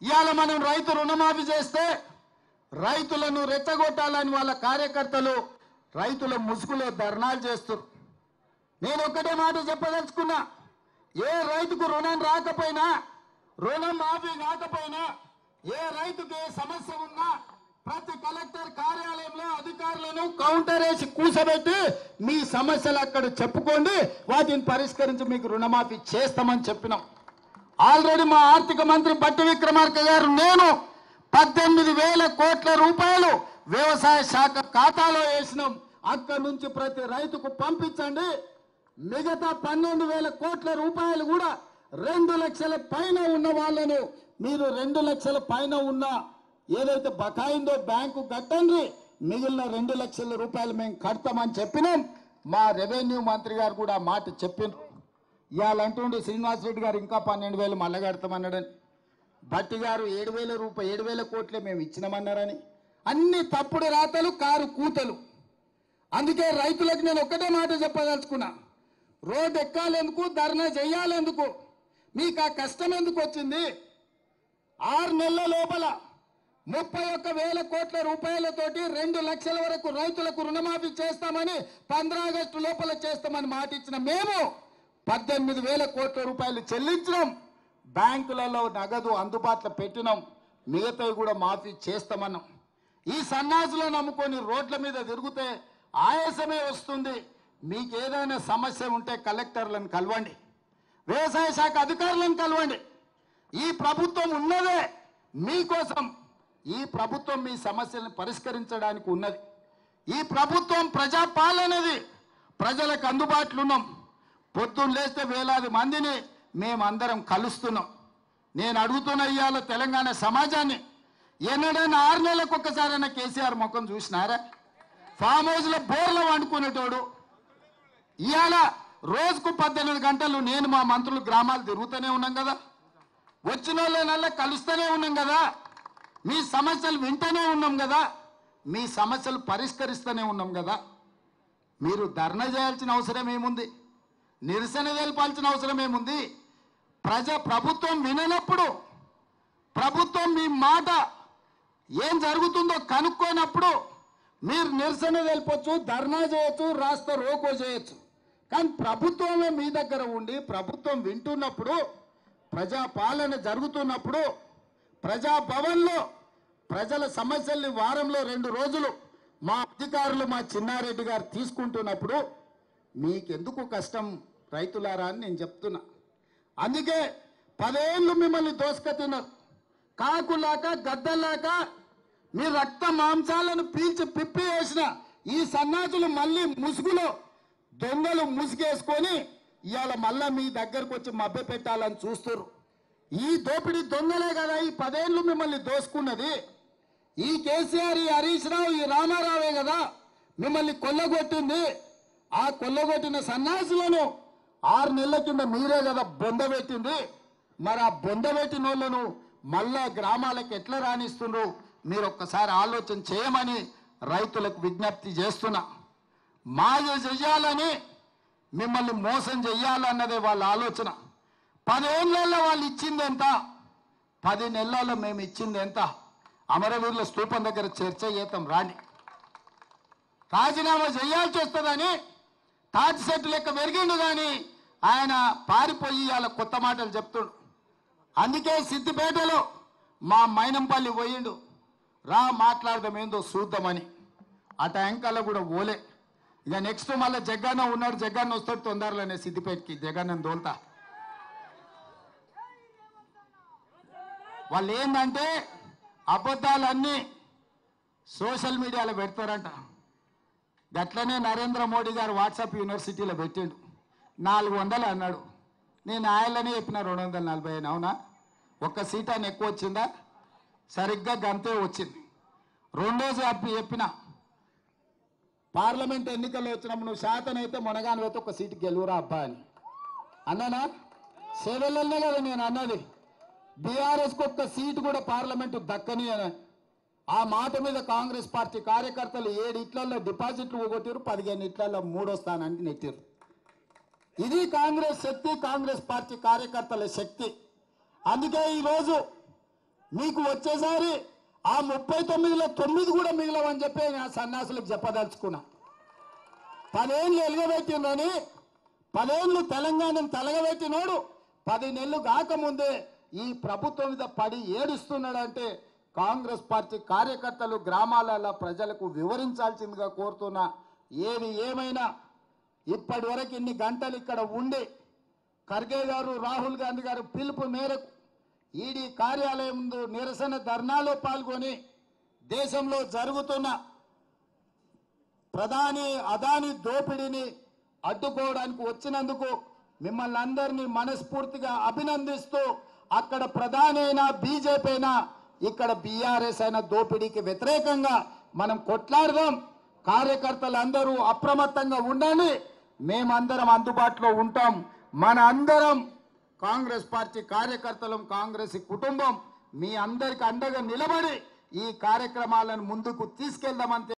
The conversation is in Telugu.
ఇవాళ మనం రైతు రుణమాఫీ చేస్తే రైతులను రెచ్చగొట్టాలని వాళ్ళ కార్యకర్తలు రైతుల ముసుగులో ధర్నాలు చేస్తారు. నేను ఒక్కటే మాట చెప్పదలుచుకున్నా ఏ రైతుకు రుణం రాకపోయినా రుణం మాఫీ కాకపోయినా ఏ రైతుకు ఏ సమస్య ఉన్నా ప్రతి కలెక్టర్ కార్యాలయంలో అధికారులను కౌంటర్ వేసి కూర్చోబెట్టి మీ సమస్యలు అక్కడ చెప్పుకోండి వాటిని పరిష్కరించి మీకు రుణమాఫీ చేస్తామని చెప్పినాం. ఆల్రెడీ మా ఆర్థిక మంత్రి బట్టి విక్రమార్క గారు నేను పద్దెనిమిది వేల కోట్ల రూపాయలు వ్యవసాయ శాఖ ఖాతాలో వేసినాం. అక్కడి నుంచి ప్రతి రైతుకు పంపించండి. మిగతా పన్నెండు వేల కోట్ల రూపాయలు కూడా రెండు లక్షల పైన ఉన్న వాళ్ళను మీరు రెండు లక్షల పైన ఉన్న ఏదైతే బకాయిందో బ్యాంకు కట్టండి. మిగిలిన రెండు లక్షల రూపాయలు మేము కడతామని చెప్పినాం. మా రెవెన్యూ మంత్రి గారు కూడా మాట చెప్పినారు. ఇవాళ అంటుండే శ్రీనివాసరెడ్డి గారు ఇంకా పన్నెండు వేలు మళ్ళగడతామన్నాడని భట్టి గారు ఏడు వేల రూపాయలు ఏడు వేల కోట్లే మేము ఇచ్చినామన్నారని. అన్ని తప్పుడు రాతలు కారు కూతలు. అందుకే రైతులకు నేను ఒక్కటే మాట చెప్పదలుచుకున్నా. రోడ్డు ఎక్కాలెందుకు ధర్నా చేయాలెందుకు? మీకు ఆ కష్టం ఎందుకు వచ్చింది? ఆరు నెలల లోపల ముప్పై ఒక్క వేల కోట్ల రూపాయలతోటి రెండు లక్షల వరకు రైతులకు రుణమాఫీ చేస్తామని పంద్రాగస్టు లోపల చేస్తామని మాట ఇచ్చిన మేము పద్దెనిమిది వేల కోట్ల రూపాయలు చెల్లించడం బ్యాంకులలో నగదు అందుబాటులో పెట్టినాం. మిగతావి కూడా మాఫీ చేస్తామన్నాం. ఈ సన్నాసులు నమ్ముకొని రోడ్ల మీద తిరిగితే ఆయాసమే వస్తుంది. మీకు ఏదైనా సమస్య ఉంటే కలెక్టర్లను కలవండి. వ్యవసాయ శాఖ అధికారులను కలవండి. ఈ ప్రభుత్వం ఉన్నదే మీకోసం. ఈ ప్రభుత్వం మీ సమస్యలను పరిష్కరించడానికి ఉన్నది. ఈ ప్రభుత్వం ప్రజాపాలనది. ప్రజలకు అందుబాటులో ఉన్నాం. పొద్దున్న లేస్తే వేలాది మందిని మేమందరం కలుస్తున్నాం. నేను అడుగుతున్న ఇవాళ తెలంగాణ సమాజాన్ని ఎన్నడైనా ఆరు నెలలకు ఒక్కసారైనా కేసీఆర్ ముఖం చూసినారా? ఫామ్ హౌస్లో బోర్లు వండుకునేటోడు. ఇవాళ రోజుకు పద్దెనిమిది గంటలు నేను మా మంత్రులు గ్రామాలు తిరుగుతూనే ఉన్నాం కదా. వచ్చిన వాళ్ళనల్లా కలుస్తూనే ఉన్నాం కదా. మీ సమస్యలు వింటూనే ఉన్నాం కదా. మీ సమస్యలు పరిష్కరిస్తూనే ఉన్నాం కదా. మీరు ధర్నా చేయాల్సిన అవసరం ఏముంది? నిరసన తెలపాల్సిన అవసరం ఏముంది? ప్రజా ప్రభుత్వం విననప్పుడు ప్రభుత్వం మీ మాట ఏం జరుగుతుందో కనుక్కోనప్పుడు మీరు నిరసన తెలపచ్చు ధర్నా చేయొచ్చు రాస్తా రోకో చేయొచ్చు. కానీ ప్రభుత్వమే మీ దగ్గర ఉండి ప్రభుత్వం వింటున్నప్పుడు ప్రజాపాలన జరుగుతున్నప్పుడు ప్రజాభవన్లో ప్రజల సమస్యల్ని వారంలో రెండు రోజులు మా అధికారులు మా చిన్నారెడ్డి గారు తీసుకుంటున్నప్పుడు మీకెందుకు కష్టం? రైతులారా అని నేను చెప్తున్నా. అందుకే పదేళ్ళు మిమ్మల్ని దోసుకతిన్నారు కాకులాక గద్దలాక మీ రక్త మాంసాలను పీల్చి పిప్పి వేసిన ఈ సన్నాసులు మళ్ళీ ముసుగులో దొంగలు ముసుగేసుకొని ఇవాళ మళ్ళా మీ దగ్గరకు వచ్చి మభ్య పెట్టాలని చూస్తారు ఈ దోపిడీ దొంగలే కదా ఈ పదేళ్ళు మిమ్మల్ని దోసుకున్నది. ఈ కేసీఆర్ ఈ హరీష్ రావు ఈ రామారావే కదా మిమ్మల్ని కొల్లగొట్టింది. ఆ కొల్లగొట్టిన సన్నాసులను ఆరు నెలల కింద మీరే కదా బొందబెట్టింది మరి ఆ బొందబెట్టిన వాళ్ళను మళ్ళా గ్రామాలకు ఎట్లా రాణిస్తుండ్రు? మీరు ఒక్కసారి ఆలోచన చేయమని రైతులకు విజ్ఞప్తి చేస్తున్నా. మాయ చెయ్యాలని మిమ్మల్ని మోసం చెయ్యాలన్నదే వాళ్ళ ఆలోచన. పదేళ్ళల్లో వాళ్ళు ఇచ్చింది ఎంత? పది నెలల్లో మేము ఇచ్చింది ఎంత? అమరవీరుల స్థూపం దగ్గర చర్చ చేద్దాం రాణి. రాజీనామా చేయాల్సి వస్తుందని తాటి సెట్టు లెక్క పెరిగిండు కానీ ఆయన పారిపోయి వాళ్ళ కొత్త మాటలు చెప్తుండు. అందుకే సిద్దిపేటలో మా మైనంపల్లి పోయిండు. రా మాట్లాడదాం ఏందో చూద్దామని. అట అంకల్లో కూడా ఓలే ఇక నెక్స్ట్ మళ్ళీ జగన్న ఉన్నాడు జగ్గన్న వస్తాడు తొందరలోనే సిద్దిపేటకి. జగన్ దోల్తా వాళ్ళు ఏంటంటే అబద్ధాలన్నీ సోషల్ మీడియాలో పెడతారంట. గట్లనే నరేంద్ర మోడీ గారు వాట్సాప్ యూనివర్సిటీలో పెట్టిండు. నాలుగు వందలు అన్నాడు. నేను ఆయననే చెప్పిన రెండు వందల నలభై అని అవునా? ఒక్క సీట్ అని ఎక్కువ వచ్చిందా? సరిగ్గా గంతే వచ్చింది. రెండోసి చెప్పి చెప్పిన పార్లమెంట్ ఎన్నికల్లో వచ్చినప్పుడు నువ్వు శాతం అయితే మునగాను అయితే ఒక సీటు గెలువురా అబ్బా అని. అన్నానా? సేవలనే కదా నేను అన్నది. బీఆర్ఎస్కి ఒక్క సీటు కూడా పార్లమెంటు దక్కని అని. ఆ మాట మీద కాంగ్రెస్ పార్టీ కార్యకర్తలు ఏడు ఇట్లల్లో డిపాజిట్లు పోగొట్టారు పదిహేను ఇట్లలో మూడో స్థానానికి నెట్టారు ఇది కాంగ్రెస్ శక్తి కాంగ్రెస్ పార్టీ కార్యకర్తల శక్తి. అందుకే ఈరోజు మీకు వచ్చేసారి ఆ ముప్పై తొమ్మిదిలో తొమ్మిది కూడా మిగిలవని చెప్పి నేను ఆ సన్యాసులకు చెప్పదలుచుకున్నా. పదేళ్ళు ఎలగబెట్టినని పదేళ్ళు తెలంగాణను తలగబెట్టినోడు పది నెలలు కాకముందే ఈ ప్రభుత్వం మీద పడి ఏడుస్తున్నాడంటే కాంగ్రెస్ పార్టీ కార్యకర్తలు గ్రామాలలో ప్రజలకు వివరించాల్సిందిగా కోరుతున్నా. ఏది ఏమైనా ఇప్పటి వరకు ఇన్ని గంటలు ఇక్కడ ఉండి ఖర్గే గారు రాహుల్ గాంధీ గారు పిలుపు మేరకు ఈడీ కార్యాలయం ముందు నిరసన ధర్నాలో పాల్గొని దేశంలో జరుగుతున్న ప్రధాని అదాని దోపిడీని అడ్డుకోవడానికి వచ్చినందుకు మిమ్మల్ని అందరినీ మనస్ఫూర్తిగా అభినందిస్తూ అక్కడ ప్రధాని అయినా బీజేపీ అయినా ఇక్కడ బీఆర్ఎస్ అయిన దోపిడీకి వ్యతిరేకంగా మనం కొట్లాడదాం. కార్యకర్తలందరూ అప్రమత్తంగా ఉండాలి మేమందరం అందుబాటులో ఉంటాం. మన అందరం కాంగ్రెస్ పార్టీ కార్యకర్తలం కాంగ్రెస్ కుటుంబం. మీ అందరికి అండగా నిలబడి ఈ కార్యక్రమాలను ముందుకు తీసుకెళ్దామంటే